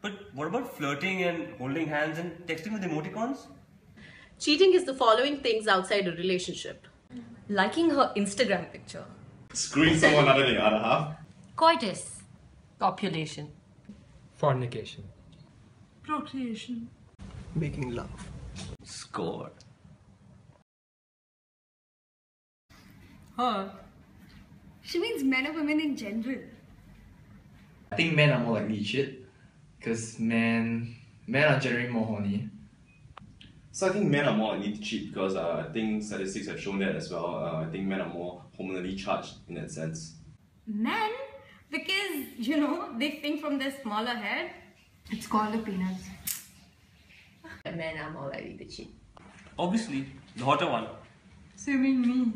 But what about flirting and holding hands and texting with emoticons? Cheating is the following things outside a relationship. Liking her Instagram picture. Screwing someone other than the other half. Coitus. Copulation. Fornication. Procreation. Making love. Score. Her. She means men or women in general. I think men are more likely to cheat because men men are generally more horny. So I think men are more likely to cheat because uh, I think statistics have shown that as well. Uh, I think men are more hormonally charged in that sense. Men? Because, you know, they think from their smaller head. It's called a penis. Men are more likely to cheat. Obviously, the hotter one. Assuming me.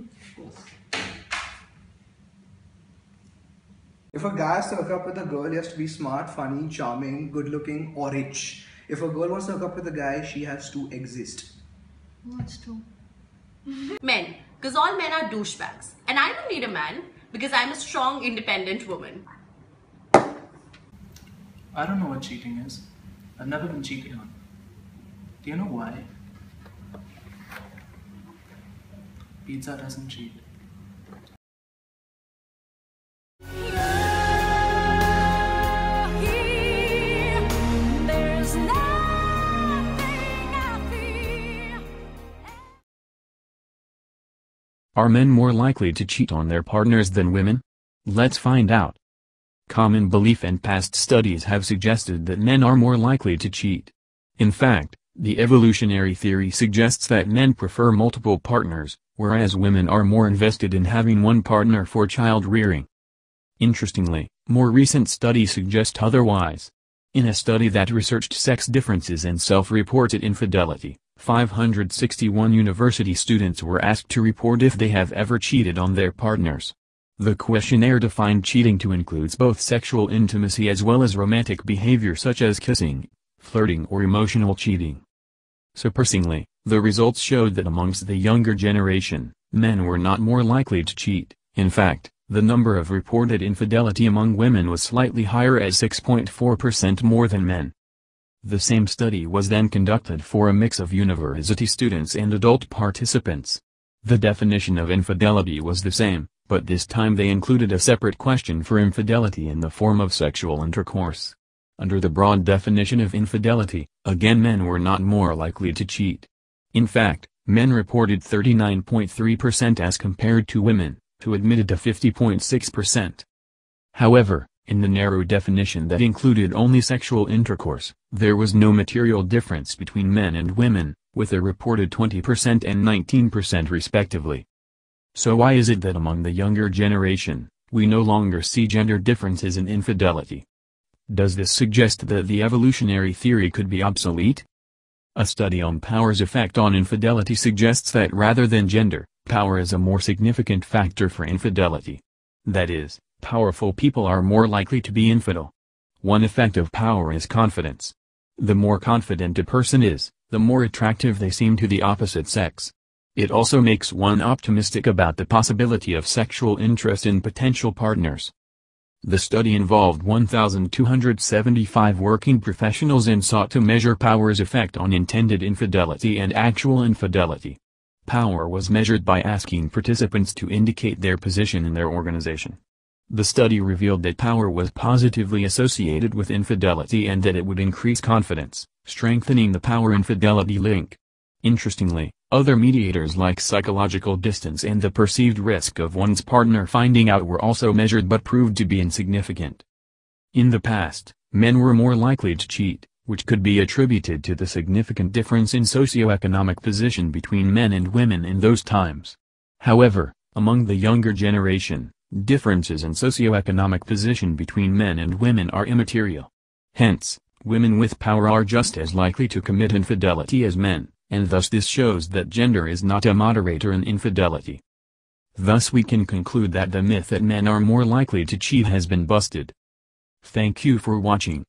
If a guy has to hook up with a girl, he has to be smart, funny, charming, good looking, or rich. If a girl wants to hook up with a guy, she has to exist. What's true? Men, because all men are douchebags. And I don't need a man because I'm a strong, independent woman. I don't know what cheating is. I've never been cheated on. Do you know why? Pizza doesn't cheat. Are men more likely to cheat on their partners than women? Let's find out. Common belief and past studies have suggested that men are more likely to cheat. In fact, the evolutionary theory suggests that men prefer multiple partners, whereas women are more invested in having one partner for child rearing. Interestingly, more recent studies suggest otherwise. In a study that researched sex differences and self-reported infidelity, 561 university students were asked to report if they have ever cheated on their partners. The questionnaire defined cheating to includes both sexual intimacy as well as romantic behavior such as kissing, flirting or emotional cheating. Surprisingly, the results showed that amongst the younger generation, men were not more likely to cheat, in fact, the number of reported infidelity among women was slightly higher at 6.4% more than men. The same study was then conducted for a mix of university students and adult participants. The definition of infidelity was the same, but this time they included a separate question for infidelity in the form of sexual intercourse. Under the broad definition of infidelity, again men were not more likely to cheat. In fact, men reported 39.3% as compared to women, who admitted to 50.6%. However, in the narrow definition that included only sexual intercourse, there was no material difference between men and women, with a reported 20% and 19% respectively. So why is it that among the younger generation, we no longer see gender differences in infidelity? Does this suggest that the evolutionary theory could be obsolete? A study on power's effect on infidelity suggests that rather than gender, power is a more significant factor for infidelity. That is, powerful people are more likely to be infidel. One effect of power is confidence. The more confident a person is, the more attractive they seem to the opposite sex. It also makes one optimistic about the possibility of sexual interest in potential partners. The study involved 1,275 working professionals and sought to measure power's effect on intended infidelity and actual infidelity. Power was measured by asking participants to indicate their position in their organization. The study revealed that power was positively associated with infidelity and that it would increase confidence, strengthening the power-infidelity link. Interestingly, other mediators like psychological distance and the perceived risk of one's partner finding out were also measured but proved to be insignificant. In the past, men were more likely to cheat, which could be attributed to the significant difference in socioeconomic position between men and women in those times. However, among the younger generation, differences in socioeconomic position between men and women are immaterial. Hence, women with power are just as likely to commit infidelity as men and thus this shows that gender is not a moderator in infidelity. Thus we can conclude that the myth that men are more likely to cheat has been busted. Thank you for watching.